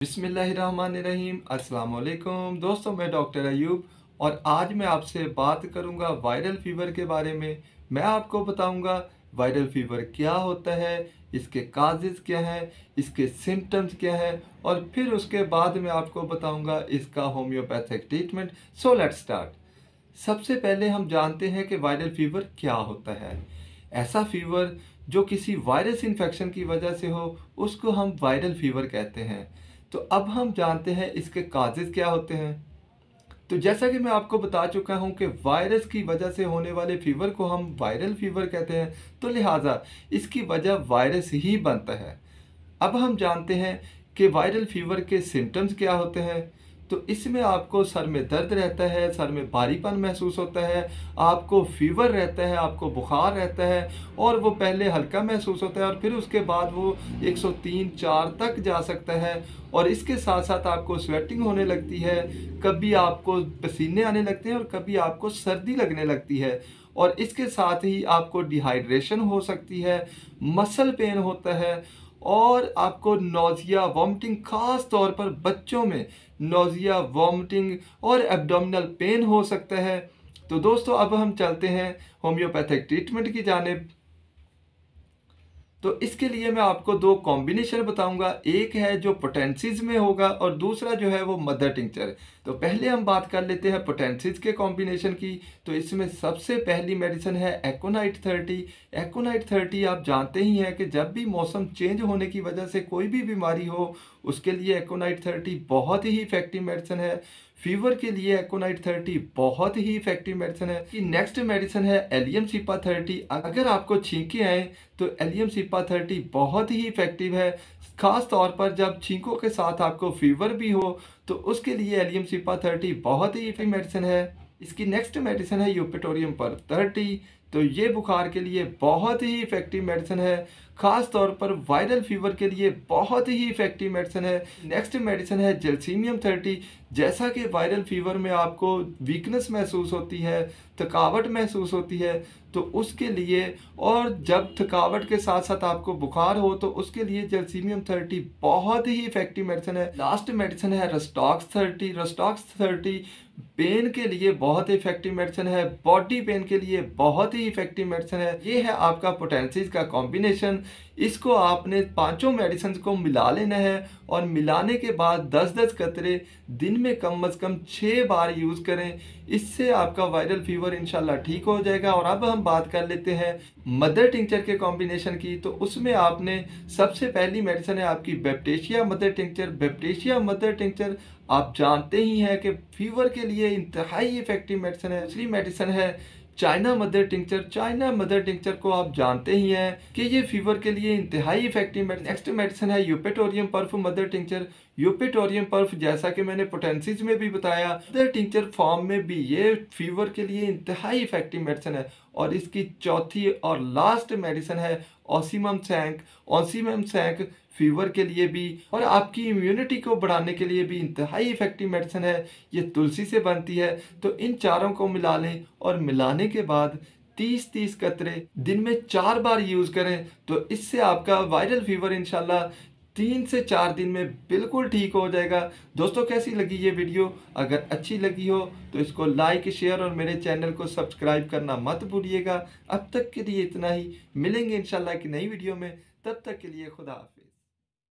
अस्सलाम वालेकुम दोस्तों, मैं डॉक्टर अयूब और आज मैं आपसे बात करूँगा वायरल फीवर के बारे में। मैं आपको बताऊँगा वायरल फीवर क्या होता है, इसके काजेज़ क्या हैं, इसके सिम्टम्स क्या हैं और फिर उसके बाद मैं आपको बताऊँगा इसका homeopathic treatment. So let start सबसे पहले हम जानते हैं कि वायरल फीवर क्या होता है। ऐसा फीवर जो किसी वायरस इन्फेक्शन की वजह से हो, उसको हम वायरल फीवर कहते हैं। तो अब हम जानते हैं इसके काजेज़ क्या होते हैं। तो जैसा कि मैं आपको बता चुका हूँ कि वायरस की वजह से होने वाले फीवर को हम वायरल फीवर कहते हैं। तो लिहाजा, इसकी वजह वायरस ही बनता है। अब हम जानते हैं कि वायरल फीवर के सिम्टम्स क्या होते हैं। तो इसमें आपको सर में दर्द रहता है, सर में भारीपन महसूस होता है, आपको फीवर रहता है, आपको बुखार रहता है और वो पहले हल्का महसूस होता है और फिर उसके बाद वो 103 चार तक जा सकता है और इसके साथ साथ आपको स्वेटिंग होने लगती है, कभी आपको पसीने आने लगते हैं और कभी आपको सर्दी लगने लगती है और इसके साथ ही आपको डिहाइड्रेशन हो सकती है मसल पेन होता है और आपको नोज़िया वॉमिटिंग ख़ास तौर पर बच्चों में नोज़िया वॉमिटिंग और एब्डोमिनल पेन हो सकता है। तो दोस्तों, अब हम चलते हैं होम्योपैथिक ट्रीटमेंट की जानब। तो इसके लिए मैं आपको दो कॉम्बिनेशन बताऊँगा। एक है जो पोटेंसीज में होगा और दूसरा जो है वो मदर टिंचर तो पहले हम बात कर लेते हैं पोटेंसीज के कॉम्बिनेशन की। तो इसमें सबसे पहली मेडिसिन है एकोनाइट थर्टी एकोनाइट थर्टी आप जानते ही हैं कि जब भी मौसम चेंज होने की वजह से कोई भी बीमारी हो, उसके लिए एकोनाइट थर्टी बहुत ही इफ़ेक्टिव मेडिसिन है। फीवर के लिए एकोनाइट थर्टी बहुत ही इफ़ेक्टिव मेडिसिन है। नेक्स्ट मेडिसिन है एलियम सिपा थर्टी। अगर आपको छींके आए तो एलियम सिपा थर्टी बहुत ही इफ़ेक्टिव है। खास तौर पर जब छींकों के साथ आपको फीवर भी हो तो उसके लिए एलियम सिपा थर्टी बहुत ही इफ़ेक्टिव मेडिसिन है। इसकी नेक्स्ट मेडिसिन है यूपिटोरियम पर थर्टी। तो ये बुखार के लिए बहुत ही इफ़ेक्टिव मेडिसिन है। खास तौर पर वायरल फीवर के लिए बहुत ही इफ़ेक्टिव मेडिसिन है। नेक्स्ट मेडिसिन है जेलसीमियम थर्टी जैसा कि वायरल फीवर में आपको वीकनेस महसूस होती है, थकावट महसूस होती है तो उसके लिए और जब थकावट के साथ साथ आपको बुखार हो तो उसके लिए जेलसीमियम थर्टी बहुत ही इफ़ेक्टिव मेडिसिन है। लास्ट मेडिसिन है rhus tox thirty rhus tox thirty pain के लिए बहुत इफ़ेक्टिव मेडिसिन है। बॉडी पेन के लिए बहुत ही इफ़ेक्टिव मेडिसिन है। ये है आपका पोटेंसीज का कॉम्बिनेशन इसको आपने पाँचों मेडिसिन को मिला लेना है और मिलाने के बाद 10-10 कतरे दिन में कम अज़ कम छः बार यूज़ करें। इससे आपका वायरल फीवर इंशाल्लाह ठीक हो जाएगा। और अब हम बात कर लेते हैं मदर टिंचर के कॉम्बिनेशन की। तो उसमें आपने सबसे पहली मेडिसिन है आपकी baptisia mother tincture baptisia mother tincture आप जानते ही हैं कि फीवर के लिए इंतहाई इफ़ेक्टिव मेडिसिन है। दूसरी मेडिसिन है China mother tincture China mother tincture को आप जानते ही हैं कि ये फीवर के लिए इंतहाई इफ़ेक्टिव नेक्स्ट मेडिसिन है eupatorium perf mother tincture eupatorium perf जैसा कि मैंने पोटेंसीज में भी बताया, मदर टिंचर फॉर्म में भी ये फीवर के लिए इंतहाई इफ़ेक्टिव मेडिसिन है। और इसकी चौथी और लास्ट मेडिसिन है ocimum sanct. Ocimum sanct fever के लिए भी और आपकी इम्यूनिटी को बढ़ाने के लिए भी इंतहाई इफ़ेक्टिव मेडिसिन है, ये तुलसी से बनती है। तो इन चारों को मिला लें और मिलाने के बाद तीस तीस कतरे दिन में चार बार यूज़ करें। तो इससे आपका वायरल फीवर इनशाला तीन से चार दिन में बिल्कुल ठीक हो जाएगा। दोस्तों, कैसी लगी ये वीडियो? अगर अच्छी लगी हो तो इसको लाइक शेयर और मेरे चैनल को सब्सक्राइब करना मत भूलिएगा। अब तक के लिए इतना ही। मिलेंगे इंशाल्लाह की नई वीडियो में। तब तक के लिए खुदा हाफि